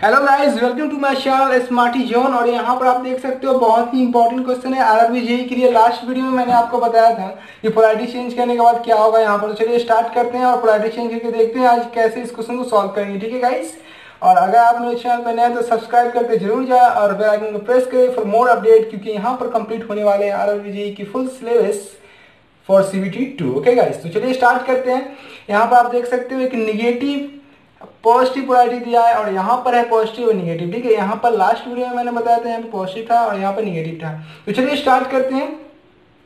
Hello guys welcome to my channel smarty zone और यहाँ पर आप देख सकते हो बहुत ही इंपॉर्टेंट क्वेश्चन है। आरआरबी जेई के लिए लास्ट वीडियो में मैंने आपको बताया था कि पोलैरिटी चेंज करने के बाद क्या होगा यहाँ पर। चलिए स्टार्ट करते हैं और पोलैरिटी चेंज करके देखते हैं आज कैसे इस क्वेश्चन को सॉल्व करेंगे। ठीक है गाइस और अगर आप मेरे चैनल पर नए तो सब्सक्राइब करके ज़रूर जाए और बेल आइकन को प्रेस करें फॉर मोर अपडेट क्योंकि यहाँ पर कंप्लीट होने वाले हैं आरआरबी जेई की full syllabus for CBT two okay guys तो चलिए स्टार्ट करते हैं। यहाँ पर आप देख सकते हो एक निगेटिव पॉजिटिव पोलैरिटी दिया है और यहाँ पर है पॉजिटिव और निगेटिव। ठीक है यहाँ पर लास्ट वीडियो में मैंने बताया था यहाँ पे पॉजिटिव था और यहाँ पर निगेटिव था। तो चलिए स्टार्ट करते हैं।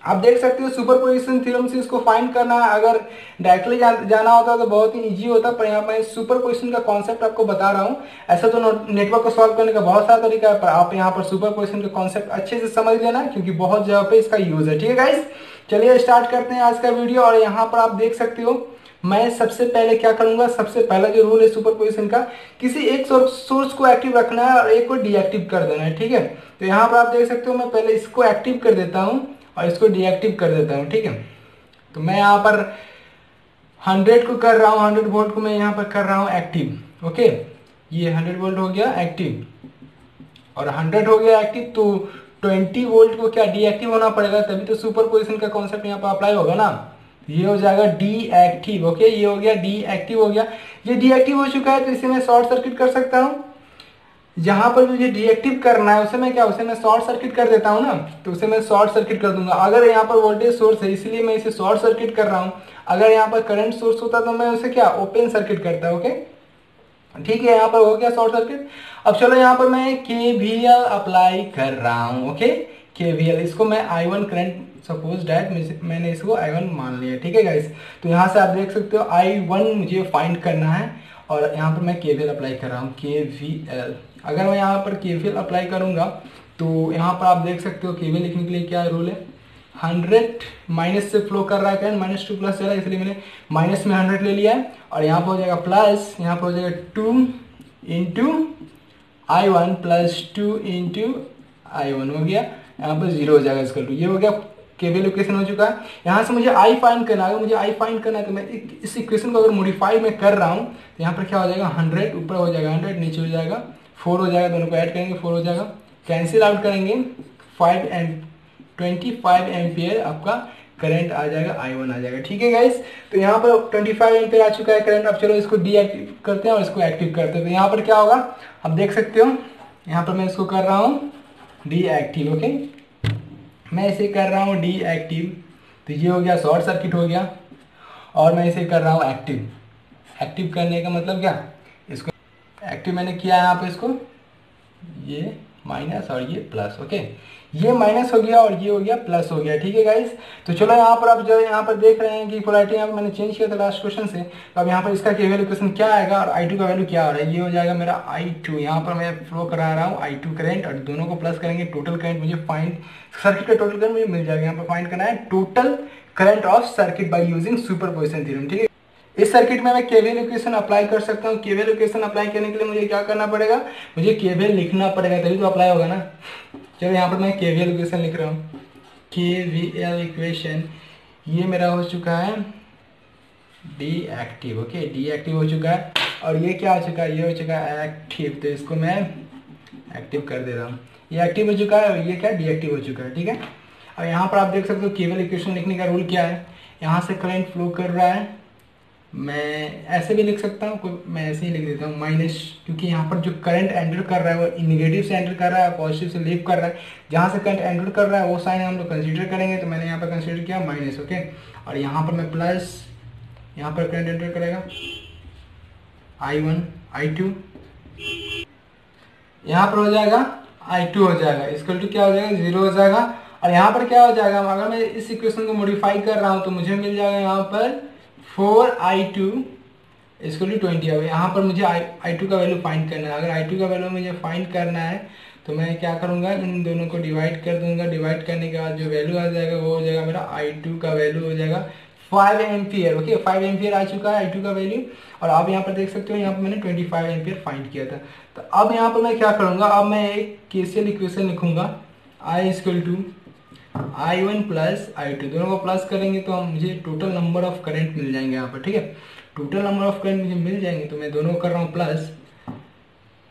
आप देख सकते हो सुपर पोजिशन थ्योरम से इसको फाइंड करना अगर डायरेक्टली जा, जाना होता तो बहुत ही इजी होता पर यहाँ पर सुपर पोजिशन का कॉन्सेप्ट आपको बता रहा हूँ। ऐसा तो नेटवर्क को सॉल्व करने का बहुत सारा तरीका है पर आप यहाँ पर सुपर पोजिशन का कॉन्सेप्ट अच्छे से समझ लेना क्योंकि बहुत जगह पे इसका यूज़ है। ठीक है गाइस चलिए स्टार्ट करते हैं आज का वीडियो और यहाँ पर आप देख सकते हो मैं सबसे पहले क्या करूँगा, सबसे पहला जो रूल है सुपर पोजिशन का, किसी एक सोर्स को एक्टिव रखना है और एक को डीएक्टिव कर देना है, ठीक है? तो यहाँ पर आप देख सकते हो, मैं पहले इसको एक्टिव कर देता हूँ और इसको डीएक्टिव कर देता हूँ, ठीक है? तो मैं यहाँ पर हंड्रेड को कर रहा हूँ हंड्रेड वोल्ट को मैं यहाँ पर कर रहा हूँ एक्टिव ओके ये हंड्रेड वोल्ट हो गया एक्टिव और हंड्रेड हो गया एक्टिव तो ट्वेंटी वोल्ट को क्या डीएक्टिव होना पड़ेगा? तभी तो सुपर पोजिशन का कॉन्सेप्ट यहाँ पर अप्लाई होगा ना? ये हो जाएगा डी एक्टिव ओके ये हो गया डी एक्टिव हो गया। ये डी एक्टिव हो चुका है तो इसे मैं शॉर्ट सर्किट कर सकता हूँ। जहाँ पर मुझे डीएक्टिव करना है, उसे मैं क्या, उसे मैं शॉर्ट सर्किट कर देता हूँ ना? तो उसे मैं शॉर्ट सर्किट कर दूँगा। अगर यहाँ पर वोल्टेज सोर्स है, इसलिए मैं इसे शॉर्ट सर्किट कर रहा हूँ। अगर यहाँ पर करंट सोर्स होता तो मैं उसे क्या ओपन सर्किट करता ओके ठीक है, यहाँ पर हो गया शॉर्ट सर्किट अब चलो, यहाँ पर मैं के अप्लाई कर रहा हूँ ओके के इसको मैं I one current suppose that मैंने इसको आई वन मान लिया ठीक है गाइस तो यहाँ से आप देख सकते हो आई वन मुझे फाइंड करना है और यहाँ पर मैं के अप्लाई कर रहा हूँ एल अगर मैं यहाँ पर के अप्लाई करूँगा तो यहाँ पर आप देख सकते हो के लिखने के लिए क्या रूल है? हंड्रेड माइनस से फ्लो कर रहा है करंट माइनस टू प्लस चला इसलिए मैंने माइनस में हंड्रेड ले लिया है और यहाँ पर हो जाएगा प्लस यहाँ पर हो जाएगा two into I one plus two into I one हो गया। यहाँ पर ज़ीरो हो जाएगा इसका टू ये हो गया केवल इक्वेशन हो चुका है। यहाँ से मुझे आई फाइंड करना है। मुझे आई फाइंड करना है तो मैं इस इक्वेशन को अगर मॉडिफाई में कर रहा हूँ तो यहाँ पर क्या हो जाएगा? हंड्रेड ऊपर हो जाएगा। हंड्रेड नीचे हो जाएगा। फोर हो जाएगा। दोनों को ऐड करेंगे फोर हो जाएगा। कैंसिल आउट करेंगे। फाइव एंड ट्वेंटी फाइव आपका करंट आ जाएगा। आई वन आ जाएगा। ठीक है गाइस तो यहाँ पर ट्वेंटी फाइव आ चुका है करंट अब चलो इसको डीएक्टिव करते हैं और इसको एक्टिव करते हैं। तो यहाँ पर क्या होगा? आप देख सकते हो। यहाँ पर मैं इसको कर रहा हूँ। डीएक्टिव ओके मैं इसे कर रहा हूँ डीएक्टिव तो ये हो गया शॉर्ट सर्किट हो गया और मैं इसे कर रहा हूँ एक्टिव एक्टिव करने का मतलब क्या? इसको एक्टिव मैंने किया है यहाँ पे इसको. ये माइनस और ये प्लस, ओके? ये माइनस हो गया और ये हो गया प्लस हो गया, ठीक है गाइस तो चलो यहाँ पर आप जो यहाँ पर देख रहे हैं कि पोलैरिटी यहाँ पर मैंने चेंज किया था लास्ट क्वेश्चन से। तो अब यहाँ पर इसका के वैल्यू क्वेश्चन क्या आएगा और आई टू का वैल्यू क्या आ रहा है? ये हो जाएगा मेरा आई टू यहाँ पर मैं फ्लो करा रहा हूँ आई टू करेंट और दोनों को प्लस करेंगे। टोटल करेंट मुझे फाइंड सर्किट का टोटल करंट मुझे मिल जाएगा। यहाँ पर फाइंड करना है total current of circuit by using superposition theorem ठीक है? इस सर्किट में मैं केवीएल इक्वेशन अप्लाई कर सकता हूँ। केवीएल इक्वेशन अप्लाई करने के लिए मुझे क्या करना पड़ेगा? मुझे केवीएल लिखना पड़ेगा, तभी तो अप्लाई होगा ना। चलो, यहाँ पर मैं केवीएल इक्वेशन लिख रहा हूँ। केवीएल इक्वेशन ये मेरा हो चुका है deactive okay deactive हो चुका है। और ये क्या हो चुका है? ये हो चुका है एक्टिव तो इसको मैं एक्टिव कर दे रहा हूँ। ये एक्टिव हो चुका है और ये क्या? डी एक्टिव हो चुका है, ठीक है? और यहाँ पर आप देख सकते हो केवल इक्वेशन लिखने का रूल क्या है? यहाँ से करंट फ्लो कर रहा है। मैं ऐसे भी लिख सकता हूँ मैं ऐसे ही लिख देता हूँ माइनस क्योंकि यहाँ पर जो करंट एंटर कर रहा है, वो निगेटिव से एंटर कर रहा है पॉजिटिव से लीव कर रहा है। जहाँ से करंट एंटर कर रहा है, वो साइन हम लोग कंसिडर करेंगे तो मैंने यहाँ पर कंसिडर किया माइनस ओके और यहाँ पर मैं प्लस यहाँ पर करंट एंटर करेगा। आई वन आई टू यहाँ पर हो जाएगा आई टू हो जाएगा इसकल टू क्या हो जाएगा? ज़ीरो हो जाएगा। और यहाँ पर क्या हो जाएगा? अगर मैं इस इक्वेशन को मॉडिफाई कर रहा हूँ तो मुझे मिल जाएगा यहाँ पर फोर आई टू इसको टू ट्वेंटी अब यहाँ पर मुझे आई आई टू का वैल्यू फाइंड करना है। अगर आई टू का वैल्यू मुझे फाइंड करना है तो मैं क्या करूँगा? इन दोनों को डिवाइड कर दूँगा। डिवाइड करने के बाद जो वैल्यू आ जाएगा, वो हो जाएगा मेरा आई टू का वैल्यू हो जाएगा five ampere okay five ampere आ चुका है आई टू का वैल्यू और आप यहाँ पर देख सकते हो, यहाँ पर मैंने ट्वेंटी फाइव एम्पियर फाइंड किया था। तो अब यहाँ पर मैं क्या करूँगा? अब मैं एक केसीएल इक्वेशन लिखूँगा। I is equal to I one plus I two दोनों को प्लस करेंगे तो हम मुझे टोटल नंबर ऑफ़ करंट मिल जाएँगे यहाँ पर, ठीक है? टोटल नंबर ऑफ़ करंट मुझे मिल जाएँगे तो मैं दोनों कर रहा हूँ प्लस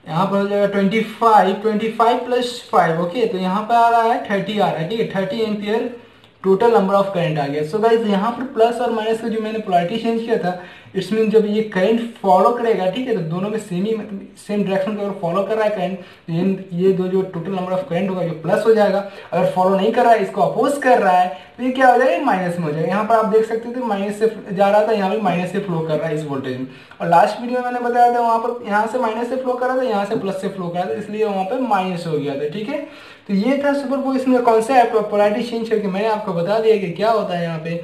यहाँ पर हो जाएगा twenty five twenty five plus five okay तो यहाँ पर आ रहा है थर्टी आ रहा है, ठीक है? Thirty ampere total number of current आ गया। सो गाइज़ यहाँ पर प्लस और माइनस का जो मैंने पोलारिटी चेंज किया था इट्स मीन जब ये करंट फॉलो करेगा, ठीक है तो दोनों में सेम ही मतलब सेम डायरेक्शन को अगर फॉलो कर रहा है करंट तो ये दो जो टोटल नंबर ऑफ़ करंट होगा जो प्लस हो जाएगा। अगर फॉलो नहीं कर रहा है, इसको अपोज कर रहा है तो ये क्या हो जाएगा? माइनस में हो जाएगा। यहाँ पर आप देख सकते थे माइनस से जा रहा था, यहाँ पर माइनस से फ्लो कर रहा है इस वोल्टेज में। और लास्ट वीडियो में मैंने बताया था, वहाँ पर यहाँ से माइनस से फ्लो कर रहा था, यहाँ से प्लस से फ्लो कर रहा था, इसलिए वहाँ पर माइनस हो गया था, ठीक है? तो ये था सुपर पोजिशन का कॉन्सेप्ट और चेंज करके मैंने आपको बता दिया कि क्या होता है यहाँ पे।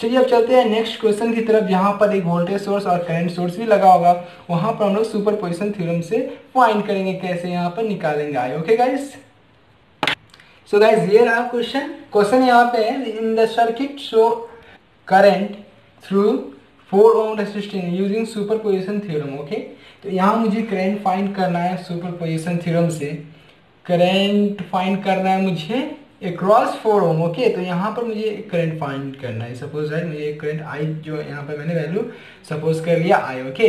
चलिए अब चलते हैं नेक्स्ट क्वेश्चन की तरफ़। जहाँ पर एक वोल्टेज सोर्स और करंट सोर्स भी लगा होगा। वहाँ पर हम लोग सुपर पोजिशन थ्योरम से फाइंड करेंगे कैसे यहाँ पर निकालेंगे आए ओके गाइस सो गाइस ये रहा क्वेश्चन क्वेश्चन यहाँ पे है। In the circuit show current through four ohm resistance using superposition theorem okay तो यहाँ मुझे करंट फाइंड करना है सुपर पोजिशन थ्योरम से। करंट फाइंड करना है मुझे। क्रॉस फोर ओम ओके तो यहाँ पर मुझे एक करंट फाइंड करना है। सपोज़ है, मुझे एक करंट आई जो यहाँ पर मैंने वैल्यू सपोज़ कर लिया आई ओके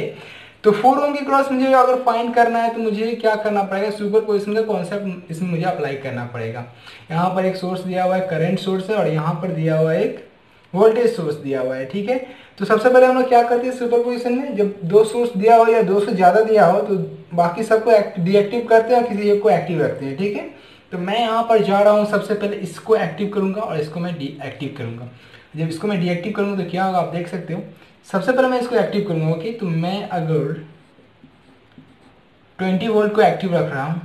तो फोर ओम के क्रॉस मुझे अगर फाइंड करना है तो मुझे क्या करना पड़ेगा? सुपर पोजिशन का कॉन्सेप्ट इसमें मुझे अप्लाई करना पड़ेगा। यहाँ पर एक सोर्स दिया हुआ है करंट सोर्स है, और यहाँ पर दिया हुआ है एक वोल्टेज सोर्स दिया हुआ है, ठीक है? तो सबसे पहले हम लोग क्या करते हैं सुपर पोजिशन में? जब दो सोर्स दिया हो या दो से ज़्यादा दिया हो तो बाकी सबको डिएक्टिव करते हैं और किसी एक को एक्टिव रखते हैं, ठीक है? तो मैं यहाँ पर जा रहा हूँ, सबसे पहले इसको एक्टिव करूँगा और इसको मैं डीएक्टिव करूँगा। जब इसको मैं डीएक्टिव करूँगा तो क्या होगा आप देख सकते हो। सबसे पहले मैं इसको एक्टिव करूँगा, ओके? तो मैं अगर 20 वोल्ट को एक्टिव रख रहा हूँ,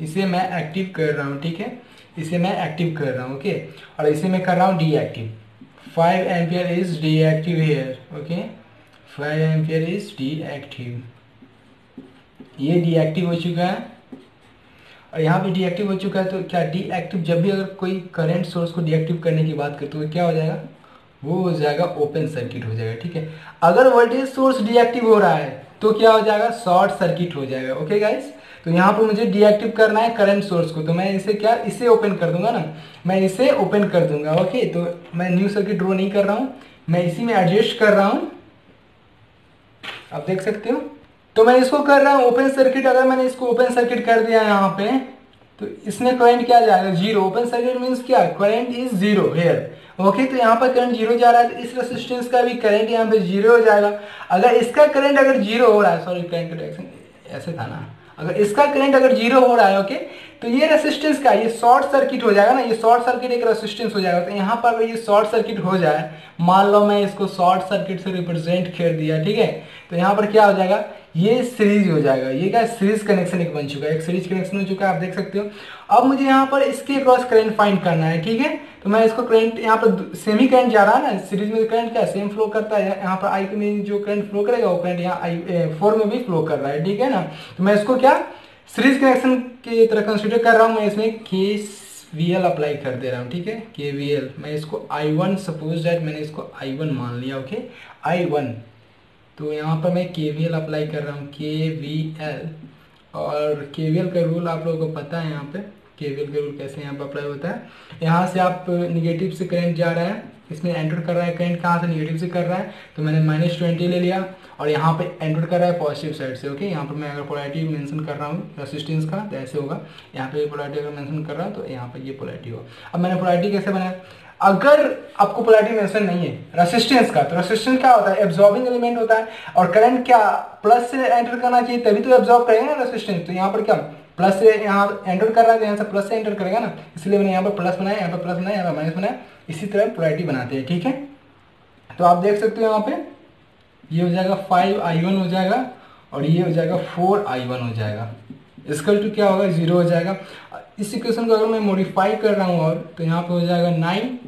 इसे मैं एक्टिव कर रहा हूँ, ठीक है? इसे मैं एक्टिव कर रहा हूँ, ओके? और इसे मैं कर रहा हूँ deactive five ampere is deactive here okay? Five ampere is deactive ये डीएक्टिव हो चुका है। यहाँ पे डीएक्टिव हो चुका है तो क्या डीएक्टिव जब भी अगर कोई करंट सोर्स को डीएक्टिव करने की बात करते तो क्या हो जाएगा? वो हो जाएगा ओपन सर्किट हो जाएगा, ठीक है? अगर वोल्टेज सोर्स डीएक्टिव हो रहा है तो क्या हो जाएगा? शॉर्ट सर्किट हो जाएगा ओके गाइस तो यहाँ पर मुझे डीएक्टिव करना है करंट सोर्स को तो मैं इसे क्या, इसे ओपन कर दूँगा ना? मैं इसे ओपन कर दूँगा ओके तो मैं न्यू सर्किट ड्रॉ नहीं कर रहा हूँ, मैं इसी में एडजस्ट कर रहा हूँ। आप देख सकते हो? तो मैं इसको कर रहा हूँ ओपन सर्किट अगर मैंने इसको ओपन सर्किट कर दिया यहाँ पे तो इसमें करंट क्या जाएगा ज़ीरो ओपन सर्किट मीन्स क्या? Current is zero here okay तो यहाँ पर करंट ज़ीरो जा रहा है तो इस रेसिस्टेंस का भी करंट यहाँ पे ज़ीरो हो जाएगा। अगर इसका करंट अगर ज़ीरो हो रहा है सॉरी करंट डायरेक्शन ऐसे था ना। अगर इसका करंट अगर ज़ीरो हो रहा है ओके तो ये रेसिस्टेंस का, ये शॉर्ट सर्किट हो जाएगा ना, ये शॉर्ट सर्किट एक रेसिस्टेंस हो जाएगा। तो यहाँ पर अगर ये शॉर्ट सर्किट हो जाए, मान लो मैं इसको शॉर्ट सर्किट से रिप्रेजेंट कर दिया, ठीक है? तो यहाँ पर क्या हो जाएगा? ये सीरीज़ हो जाएगा। ये क्या सीरीज़ कनेक्शन एक बन चुका है? एक सीरीज़ कनेक्शन हो चुका है, आप देख सकते हो। अब मुझे यहाँ पर इसके क्रॉस करंट फाइंड करना है, ठीक है? तो मैं इसको करंट यहाँ पर सेम करंट जा रहा है ना? सीरीज़ में करंट क्या सेम फ्लो करता है। यहाँ पर आई में जो करंट फ्लो करेगा, वो करंट यहाँ आई फोर में भी फ्लो कर रहा है, ठीक है ना? तो मैं इसको क्या सीरीज़ कनेक्शन की तरह कंसिडर कर रहा हूँ। मैं इसमें के वी एल अप्लाई कर दे रहा हूँ, ठीक है? के वी एल मैं इसको आई वन सपोज़ डैट मैंने इसको आई वन मान लिया ओके आई वन तो यहाँ पर मैं के वी एल अप्लाई कर रहा हूँ के वी एल और के वी एल का रूल आप लोगों को पता है यहाँ पे के वी एल का रूल कैसे यहाँ पर अप्लाई होता है। यहाँ से आप निगेटिव से करेंट जा रहा है इसमें एंटर कर रहा है करंट कहाँ से निगेटिव से कर रहा है तो मैंने माइनस ट्वेंटी ले लिया और यहाँ पे एंटर कर रहा है पॉजिटिव साइड से ओके यहाँ पर मैं अगर पोलैरिटी मेंशन कर रहा हूँ रेसिस्टेंस का तो ऐसे होगा। यहाँ पे पोलैरिटी अगर मेंशन कर रहा हूँ तो यहाँ पे ये पोलैरिटी होगा। अब मैंने पोलैरिटी कैसे बनाया? अगर आपको पोलैरिटी मेंशन नहीं है रेसिस्टेंस का तो रेसिस्टेंस क्या होता है? एब्जॉर्बिंग एलिमेंट होता है। और करंट क्या प्लस से एंटर करना चाहिए, तभी तो एब्जॉर्ब करेगा ना रेसिस्टेंस तो यहाँ पर क्या? प्लस से यहाँ एंटर कर रहा है तो यहाँ से प्लस से एंटर करेगा ना। इसलिए मैंने यहाँ पर प्लस बनाया, यहाँ पर प्लस बनाया, यहाँ पर माइनस बनाया। इसी तरह पोलैरिटी बनाते हैं, ठीक है? तो आप देख सकते हो यहाँ पे, ये हो जाएगा फाइव आई वन हो जाएगा और ये हो जाएगा फोर आई वन हो जाएगा। इसकल टू क्या होगा? ज़ीरो हो जाएगा। इस इक्वेशन को अगर मैं मॉडिफाई कर रहा हूँ और तो यहाँ पे हो जाएगा नाइन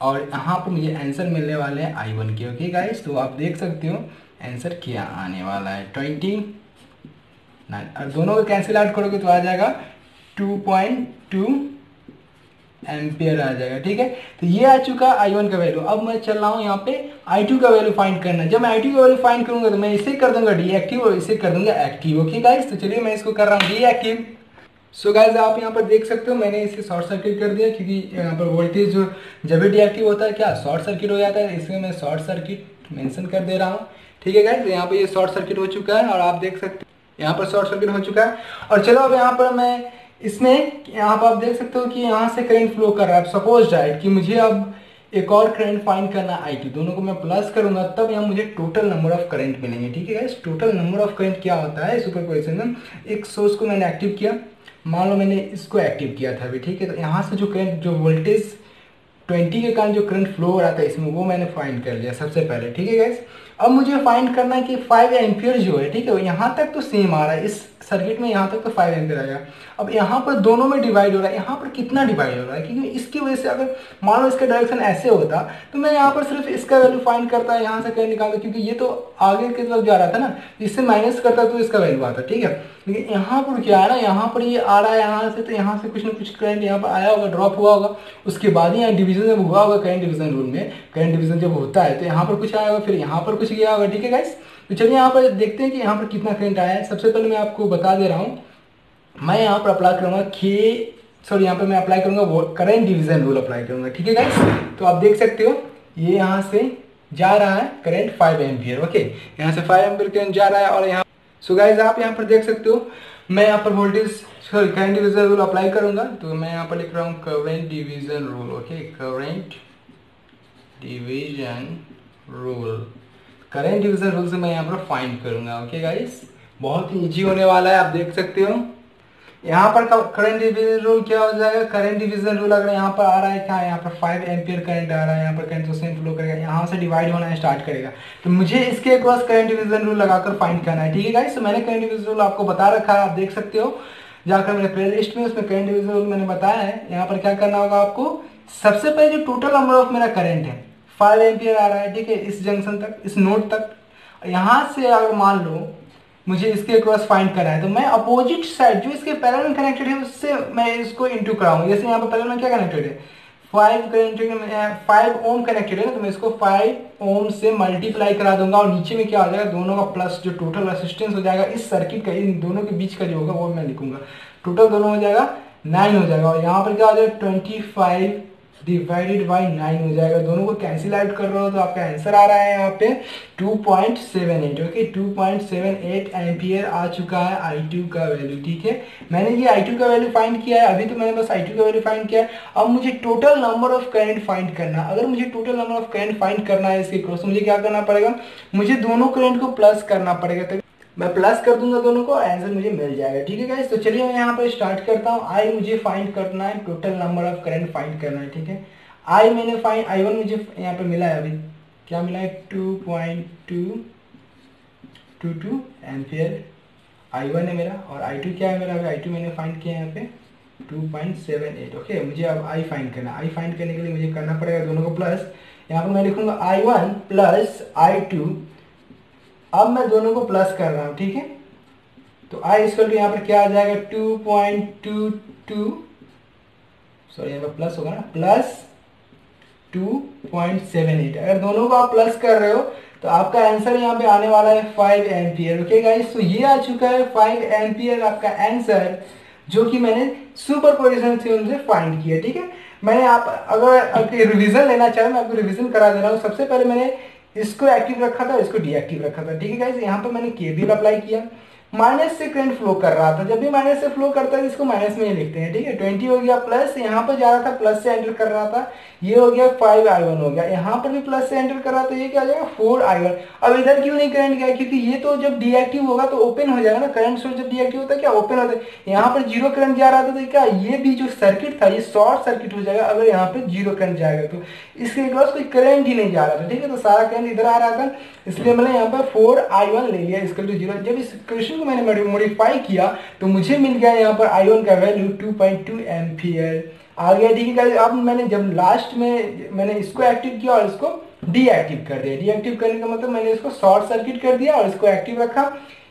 और यहाँ पर मुझे आंसर मिलने वाले हैं आई वन के ओके गाइस तो आप देख सकते हो आंसर क्या आने वाला है? ट्वेंटी नाइन और दोनों को कैंसिल आउट करोगे तो आ जाएगा टू पॉइंट टू एम्पियर आ जाएगा, ठीक है? तो ये आ चुका आई वन का वैल्यू अब मैं चल रहा हूँ यहाँ पे आई टू का वैल्यू फाइंड करना। जब मैं आई टू का वैल्यू फाइंड करूँगा तो मैं इसे कर दूँगा डीएक्टिव और इसे कर दूँगा एक्टिव ओके गाइस तो चलिए मैं इसको कर रहा हूँ डीएक्टिव सो so गाइज़ आप यहाँ पर देख सकते हो, मैंने इसे शॉर्ट सर्किट कर दिया क्योंकि यहाँ पर वोल्टेज जो जब भी डीएक्टिव होता है, क्या शॉर्ट सर्किट हो जाता है? इसमें मैं शॉर्ट सर्किट मेंशन कर दे रहा हूँ, ठीक है गाइज़ यहाँ पे ये शॉर्ट सर्किट हो चुका है और आप देख सकते यहाँ पर शॉर्ट सर्किट हो चुका है। और चलो अब यहाँ पर मैं इसमें यहाँ पर आप देख सकते हो कि यहाँ से करंट फ्लो कर रहा है। सपोज़ डाइट कि मुझे अब एक और करंट फाइंड करना आई टी दोनों को मैं प्लस करूँगा, तब यहाँ मुझे टोटल नंबर ऑफ़ करंट मिलेंगे। ठीक है guys total number of current क्या होता है? सुपर पोजिशन में एक सोर्स को मैंने एक्टिव किया। मान लो मैंने इसको एक्टिव किया था अभी, ठीक है? तो यहाँ से जो करंट जो वोल्टेज ट्वेंटी के कारण जो करंट फ्लो हो रहा था, इसमें वो मैंने फाइंड कर लिया सबसे पहले। ठीक है गैस अब मुझे फाइंड करना है कि फाइव एम्पियर जो है, ठीक है यहाँ तक तो सेम आ रहा है, इस सर्किट में यहाँ तक तो फाइव एम्पियर आएगा अब यहाँ पर दोनों में डिवाइड हो रहा है, यहाँ पर कितना डिवाइड हो रहा है? क्योंकि इसकी वजह से अगर मान लो इसका डायरेक्शन ऐसे होता तो मैं यहाँ पर सिर्फ़ इसका वैल्यू फाइंड करता है यहाँ से कहीं निकालता, क्योंकि ये तो आगे की तरफ़ जा रहा था ना इससे माइनस करता तो इसका वैल्यू आता, ठीक है? लेकिन यहाँ पर क्या आ रहा है, यहाँ पर ये आ रहा है, यहाँ से तो यहाँ से कुछ ना कुछ करंट यहाँ पर आया होगा ड्रॉप हुआ होगा। उसके बाद ही यहाँ डिवीज़न जब हुआ होगा करंट डिवीज़न रूल में करंट डिवीज़न जब होता है तो यहाँ पर कुछ आया होगा, फिर यहाँ पर कुछ गया होगा ठीक है गाइस तो चलिए यहाँ पर देखते हैं कि यहाँ पर कितना करंट आया है। सबसे पहले मैं आपको बता दे रहा हूँ। मैं यहाँ पर अप्लाई करूँगा के सॉरी यहाँ पर मैं अप्लाई करूँगा करेंट डिवीज़न रूल अप्लाई करूँगा, ठीक है गाइस तो आप देख सकते हो, ये यहाँ से जा रहा है करेंट फाइव एम्पियर ओके यहाँ से फाइव एम्पियर करंट जा रहा है और यहाँ सो गाइज़ आप यहाँ पर देख सकते हो, मैं यहाँ पर voltage sorry current division rule apply करूँगा। तो मैं यहाँ पर लिख रहा हूँ current division rule okay current division rule current division rule से मैं यहाँ पर फाइंड करूँगा। ओके गाइस बहुत ही ईजी होने वाला है, आप देख सकते हो। यहाँ पर करंट डिवीज़न रूल क्या हो जाएगा? करंट डिवीज़न रूल अगर यहाँ पर आ रहा है, क्या यहाँ पर फाइव एम्पियर करंट आ रहा है, यहाँ पर करंट सेम फ्लो करेगा। यहाँ से डिवाइड होना स्टार्ट करेगा। तो मुझे इसके अक्रॉस करंट डिवीज़न रूल लगाकर फाइंड करना है। ठीक है गाइस तो मैंने करंट डिवीज़न रूल आपको बता रखा है, आप देख सकते हो। जाकर मेरे प्ले लिस्ट में, उसमें करंट डिविजन रूल मैंने बताया है। यहाँ पर क्या करना होगा आपको? सबसे पहले जो टोटल नंबर ऑफ़ मेरा करंट है फाइव एम्पियर आ रहा है ठीक है इस जंक्शन तक, इस नोड तक। यहाँ से अगर मान लो, मुझे इसके क्रॉस फाइंड करना है तो मैं अपोजिट साइड जो इसके पैरेलल कनेक्टेड है, उससे मैं इसको इंटू कराऊँगा। जैसे यहाँ पर पैरेलल क्या कनेक्टेड है? Five connected five ohm connected है ना तो मैं इसको फाइव ओम से मल्टीप्लाई करा दूँगा, और नीचे में क्या हो जाएगा? दोनों का प्लस जो टोटल रेसिस्टेंस हो जाएगा, इस सर्किट का, इन दोनों के बीच का जो होगा, वो मैं लिखूँगा। टोटल दोनों हो जाएगा नाइन हो जाएगा। और यहाँ पर क्या हो जाएगा? Twenty five divided by nine हो जाएगा। दोनों को कैंसिल आउट कर रहे हो तो आपका आंसर आ रहा है यहाँ पे 2.78 ओके 2.78 एम्पियर आ चुका है I2 का वैल्यू ठीक है? मैंने ये I2 का वैल्यू फाइंड किया है। अभी तो मैंने बस I2 का वैल्यू फाइंड किया है। अब मुझे total number of current find करना अगर मुझे total number of current find करना है, इसके क्रॉस मुझे क्या करना पड़ेगा? मुझे दोनों करंट को प्लस करना पड़ेगा। तो मैं प्लस कर दूँगा दोनों को आंसर मुझे मिल जाएगा, ठीक है तो चलिए मैं यहाँ पर स्टार्ट करता हूँ। आई मुझे फाइंड करना है total number of current find करना है, ठीक है? आई मैंने फाइंड आई वन मुझे यहाँ पे मिला है अभी। क्या मिला है? Two point two two two ampere I one है मेरा, और आई टू क्या है मेरा अभी? आई टू मैंने फाइंड किया यहाँ पे। Two point seven eight okay मुझे अब आई फाइंड करना आई फाइंड करने के लिए मुझे करना पड़ेगा दोनों को प्लस यहाँ पर मैं लिखूँगा I one plus I two अब मैं दोनों को प्लस कर रहा हूँ, ठीक है? तो आई स्क्वल टू यहाँ पर क्या आ जाएगा? Two point two two sorry यहाँ पर प्लस होगा ना? Plus two point seven eight अगर दोनों को आप प्लस कर रहे हो तो आपका आंसर यहाँ पे आने वाला है फाइव एम्पियर ओके गाइस तो ये आ चुका है फाइव एम्पियर आपका आंसर जो कि मैंने सुपर पोजिशन थ्योरम से फाइंड किया, ठीक है? मैंने आप, अगर रिवीजन लेना चाहे, मैं आपको रिवीजन करा दे रहा हूँ। सबसे पहले मैंने इसको एक्टिव रखा था, इसको डीएक्टिव रखा था। ठीक है यहाँ पर मैंने केबीएल अप्लाई किया। माइनस से करंट फ्लो कर रहा था। जब भी माइनस से फ्लो करता है इसको माइनस में ही लिखते हैं, ठीक है? ट्वेंटी हो गया प्लस, यहाँ पर जा रहा था, प्लस से एंटर कर रहा था, ये हो गया फाइव आई वन हो गया। यहाँ पर भी प्लस से एंटर कर रहा था, ये क्या हो जाएगा? Four I one. अब इधर क्यों नहीं करंट गया? क्योंकि ये तो जब डीएक्टिव होगा तो ओपन हो जाएगा ना। करंट सोर्स जब डीएक्टिव होता है, क्या ओपन होता है? यहाँ पर ज़ीरो करंट जा रहा था तो क्या? ये भी जो सर्किट था, ये शॉर्ट सर्किट हो जाएगा, अगर यहाँ पर ज़ीरो करंट जाएगा तो। इसके पास कोई करंट ही नहीं जा रहा था, ठीक है? तो सारा करंट इधर आ रहा था, इसलिए मैंने यहाँ पर फोर आई वन ले लिया इसके लिए ज़ीरो जब इस क्वेश्चन को मैंने मॉडिफाई किया तो मुझे मिल गया यहाँ पर आई का वैल्यू टू पॉइंट आ गया ठीक है अब मैंने जब लास्ट में मैंने इसको एक्टिव किया और इसको डीएक्टिव कर दिया। डीएक्टिव करने का मतलब मैंने इसको शॉर्ट सर्किट कर दिया और इसको एक्टिव रखा।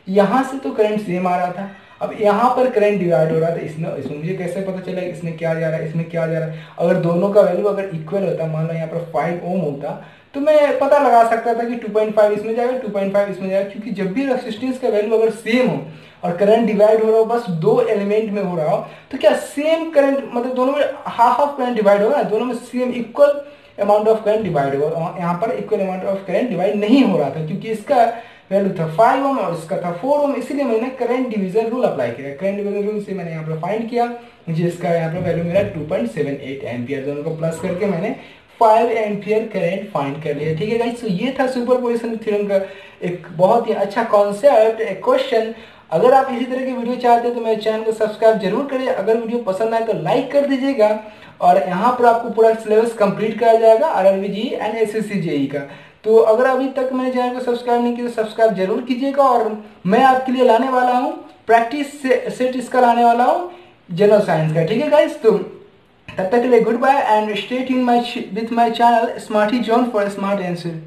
यहाँ से तो करंट सेम आ रहा था। अब यहाँ पर करंट डिवाइड हो रहा था, इसमें इसमें मुझे कैसे पता चला इसमें क्या जा रहा है, इसमें क्या जा रहा है? अगर दोनों का वैल्यू अगर इक्वल होता, मान लो यहाँ पर फाइव ओम होता तो मैं पता लगा सकता था कि 2.5 इसमें जाएगा 2.5 इसमें जाएगा, क्योंकि जब भी रेसिस्टेंस का वैल्यू अगर सेम हो और करंट डिवाइड हो रहा हो, बस दो एलिमेंट में हो रहा हो तो क्या सेम करंट मतलब दोनों में हाफ़ ऑफ़ करंट डिवाइड होगा दोनों में same equal amount of current divide होगा यहाँ पर equal amount of current divide नहीं हो रहा था, क्योंकि इसका वैल्यू था फाइव ओम और इसका था फोर ओम इसीलिए मैंने करंट डिवीज़न रूल अप्लाई किया। करंट डिवीज़न रूल से मैंने यहाँ पर फाइंड किया। मुझे इसका यहाँ पर वैल्यू मेरा 2.78 एम्पियर दोनों को प्लस करके मैंने 5 एम्पियर करंट फाइंड कर लिया। ठीक है तो ये था सुपर पोजिशन थ्योरम का एक बहुत ही अच्छा कॉन्सेप्ट एक क्वेश्चन अगर आप इसी तरह की वीडियो चाहते हैं तो मेरे चैनल को सब्सक्राइब ज़रूर करें। अगर वीडियो पसंद आए तो लाइक कर दीजिएगा। और यहाँ पर आपको पूरा सिलेबस कंप्लीट कराया जाएगा R R G and S S का। तो अगर अभी तक मेरे चैनल को सब्सक्राइब नहीं किया तो सब्सक्राइब ज़रूर कीजिएगा। और मैं आपके लिए लाने वाला हूँ प्रैक्टिस से, सेट इसका लाने वाला हूँ जनरल साइंस का। ठीक है गाइस तो तब तक के लिए good bye and stay tune my with my channel Smarty John for smart answer